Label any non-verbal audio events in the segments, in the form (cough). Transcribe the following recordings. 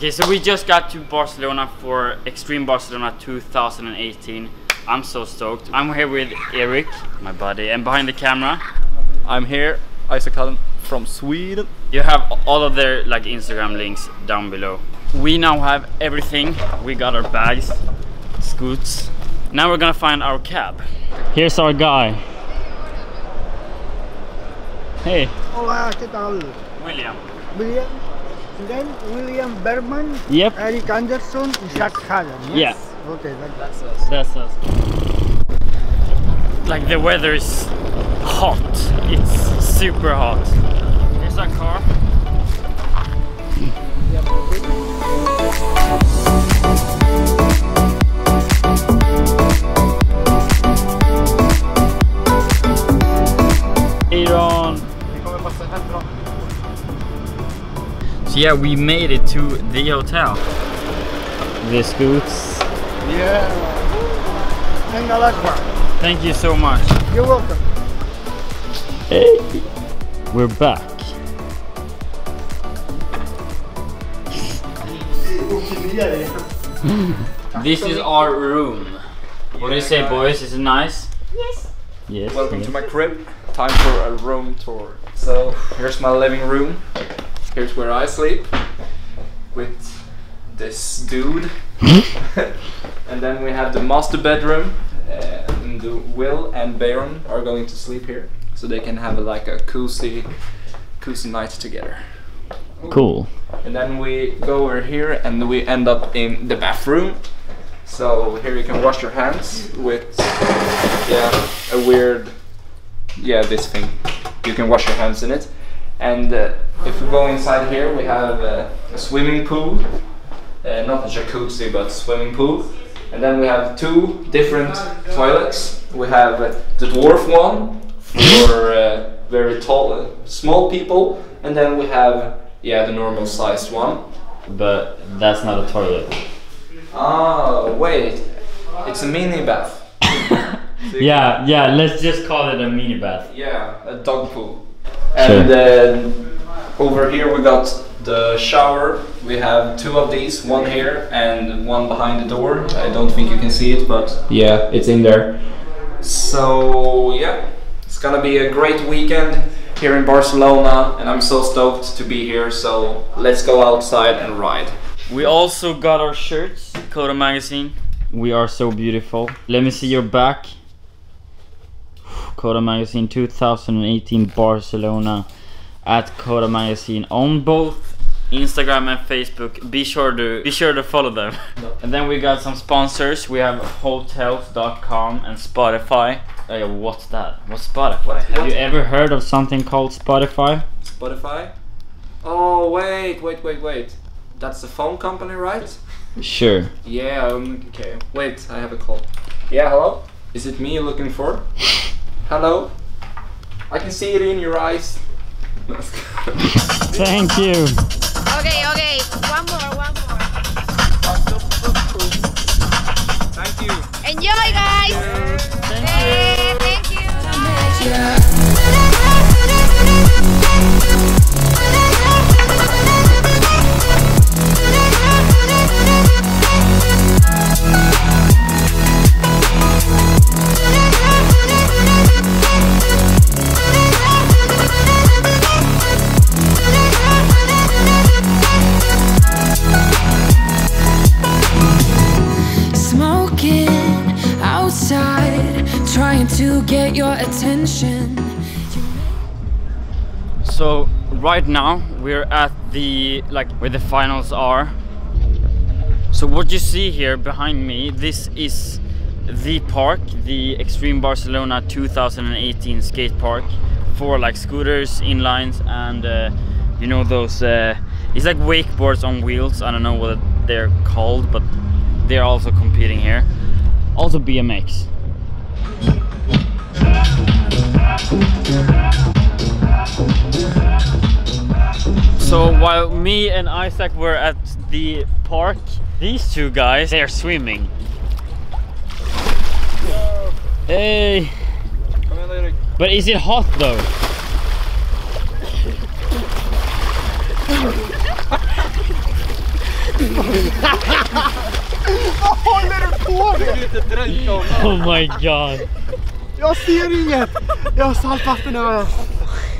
Okay, so we just got to Barcelona for Extreme Barcelona 2018. I'm so stoked. I'm here with Erik, my buddy, and behind the camera, I'm here, Isak Cullen from Sweden. you have all of their like Instagram links down below. We now have everything. We got our bags, scoots. Now we're gonna find our cab. Here's our guy. Hey, Olá, que tal? William. William, and then William Bergman, Yep. Erik Anderson, Jacques Hagen. Yeah. Okay, that, That's us. That's us. Like the weather is hot. It's super hot. Here's our car. So yeah, we made it to the hotel. The scoots. yeah. And Allah Thank you so much. You're welcome. Hey, we're back. (laughs) This is our room. What do you say, boys? Is it nice? Yes. Yes. Welcome to my crib. Time for a room tour. So here's my living room. Here's where I sleep with this dude. (laughs) and then we have the master bedroom. Uh, and the Will and Beiron are going to sleep here, so they can have like a cozy, cozy night together. Cool. And then we go over here and we end up in the bathroom. So here you can wash your hands with yeah a weird yeah this thing. You can wash your hands in it. And uh, if we go inside here, we have uh, a swimming pool, uh, not a jacuzzi but swimming pool. And then we have two different toilets. We have uh, the dwarf one for uh, very tall, uh, small people, and then we have yeah the normal sized one. But that's not a toilet. Ah, wait, it's a mini bath. So (laughs) Yeah, yeah. Let's just call it a mini bath. yeah, a dog pool. And then over here we got the shower. We have two of these, one here and one behind the door. I don't think you can see it, but yeah, it's in there. So yeah, it's gonna be a great weekend here in Barcelona, and I'm so stoked to be here. So let's go outside and ride. We also got our shirts, KOTA Magazine. We are so beautiful. Let me see your back. (sighs) KOTA Magazine 2018 Barcelona at KOTA Magazine on both Instagram and Facebook. Be sure to be sure to follow them. (laughs) and then we got some sponsors. We have hotels.com and Spotify. Uh, what's that? What's Spotify? What- have what- you ever heard of something called Spotify? Spotify. Oh wait, wait, wait, wait. That's the phone company, right? Sure. Yeah. Um, okay. Wait, I have a call. Yeah. Hello. Is it me you're looking for? (laughs) Hello. I can see it in your eyes. Thank you. Okay, okay. One more, one more. Thank you. Enjoy, guys. So right now we're at the like where the finals are. So what you see here behind me, this is the park, the Extreme Barcelona 2018 skate park for like scooters, inlines, and uh, you know those. Uh, it's like wakeboards on wheels. I don't know what they're called, but they're also competing here. Also BMX. So while me and Isak were at the park, these two guys, they're swimming. Hey! Here. But is it hot though? (laughs) Oh my god. Jag ser inget! Jag har saltvatten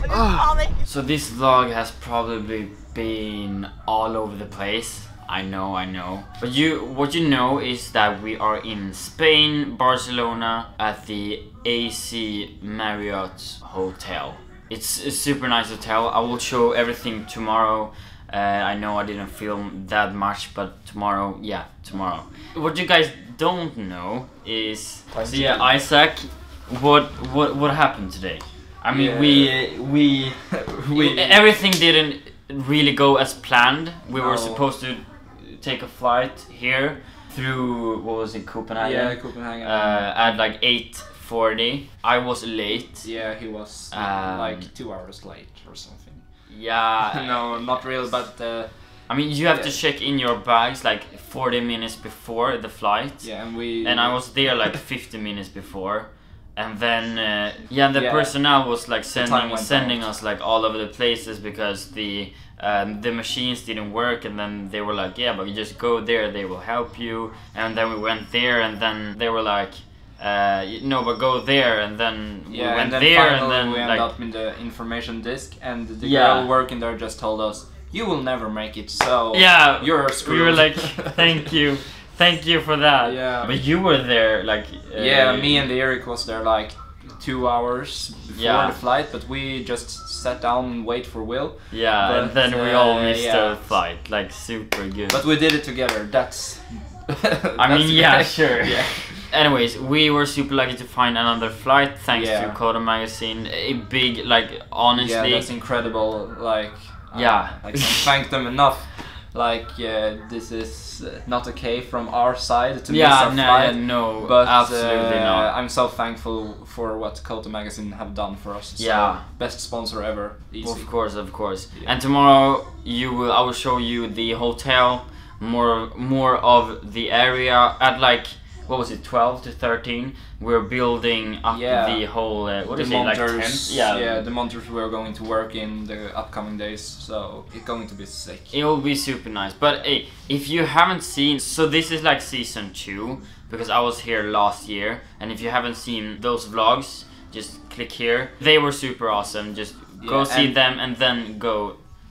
över. So this vlog has probably been all over the place. I know, I know. But you, what you know is that we are in Spain, Barcelona, at the AC Marriott Hotel. It's a super nice hotel. I will show everything tomorrow. Uh, I know I didn't film that much, but tomorrow, yeah, tomorrow. What you guys don't know is, so yeah, Isak, what what what happened today? I mean, Yeah. we we (laughs) We- everything didn't really go as planned. We were supposed to take a flight here through what was it, Copenhagen? Yeah, Copenhagen. Uh, at like eight forty. I was late. yeah, he was um, like two hours late or something. Yeah. (laughs) no, not real, but uh, I mean, you have to check in your bags like forty minutes before the flight. yeah, and we. And I was there like 50 minutes before. And then, uh, yeah, the Yeah. personnel was like sending sending out. us like all over the places because the um, the machines didn't work. And then they were like, yeah, but you just go there, they will help you. And then we went there, and then they were like, uh, no, but go there. And then we Yeah, went and then there, finally and then we like, ended up in the information disk, and the Yeah. girl working there just told us, "You will never make it." So yeah, you're screwed. we were like, (laughs) thank you, thank you for that. Yeah. But you were there, like. Uh, yeah, me and Erik was there like two hours before Yeah. the flight, but we just sat down and wait for Will. Yeah, and then we all uh, missed yeah. the flight. Like super good. But we did it together. That's. I (laughs) mean, that's yeah, great. sure. Yeah. (laughs) Anyways, we were super lucky to find another flight thanks Yeah. to KOTA Magazine. A big, like, honestly. Yeah, that's incredible. Like, Yeah. I, I can't thank them enough. (laughs) Like, uh, this is uh, not okay from our side to miss yeah, our no, flight. no, But absolutely uh, not. I'm so thankful for what Kota Magazine have done for us. So, Yeah. best sponsor ever. Easy. Of course, of course. Yeah. And tomorrow you will, I will show you the hotel, more, more of the area at like. What was it? Twelve to thirteen. We're building up Yeah. the whole. Uh, what the is it? Like tent? Yeah. yeah, the monitors we're going to work in the upcoming days, so it's going to be sick. It will be super nice. But hey, if you haven't seen, so this is like season two because I was here last year, and if you haven't seen those vlogs, just click here. They were super awesome. Just go Yeah, see and- them and then go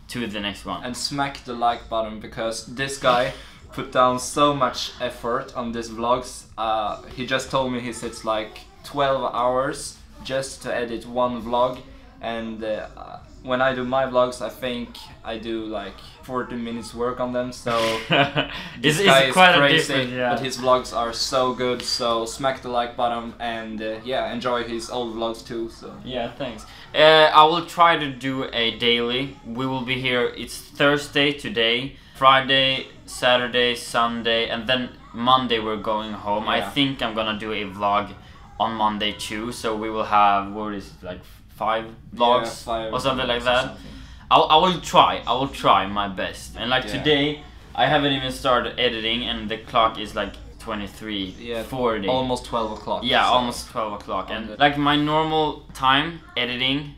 to the next one. and smack the like button because this guy put down so much effort on these vlogs. Uh, he just told me he sits like 12 hours just to edit one vlog, and uh, when I do my vlogs, I think I do like 40 minutes work on them. So (laughs) it's, this guy it's is quite a crazy, yeah. but his vlogs are so good. So smack the like button and uh, yeah, enjoy his old vlogs too. So Yeah, thanks. Uh, I will try to do a daily. We will be here. It's Thursday today, Friday, Saturday, Sunday, and then Monday we're going home. I think I'm gonna do a vlog on Monday too. So we will have what is it like five vlogs Yeah, five or something like that. something. I'll, I will try. I will try my best. And like Yeah. today, I haven't even started editing, and the clock is like 23, Yeah, 40. almost 12 o'clock. Yeah, so- almost 12 o'clock. And like my normal time editing,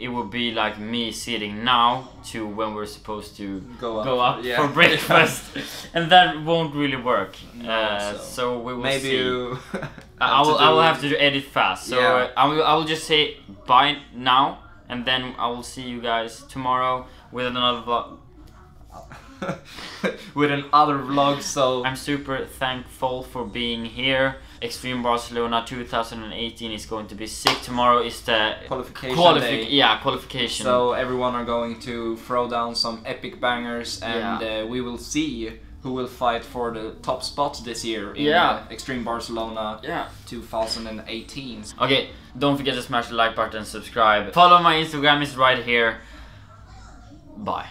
it would be like me sitting now to when we're supposed to Go up, go up yeah. for breakfast. (laughs) (laughs) and that won't really work. No, uh, so so. we will Maybe see. you. (laughs) I will, I will have to edit fast. So Yeah. uh, I, will, I will just say bye now. And then I will see you guys tomorrow with another vlog. with another vlog. So I'm super thankful for being here. Extreme Barcelona 2018 is going to be sick. Tomorrow is the qualification qualifi- day. yeah qualification. So everyone are going to throw down some epic bangers, and Yeah. uh, we will see who will fight for the top spot this year in Yeah. uh, Extreme Barcelona yeah. 2018. Okay, don't forget to smash the like button, subscribe. Follow my Instagram is right here. Bye.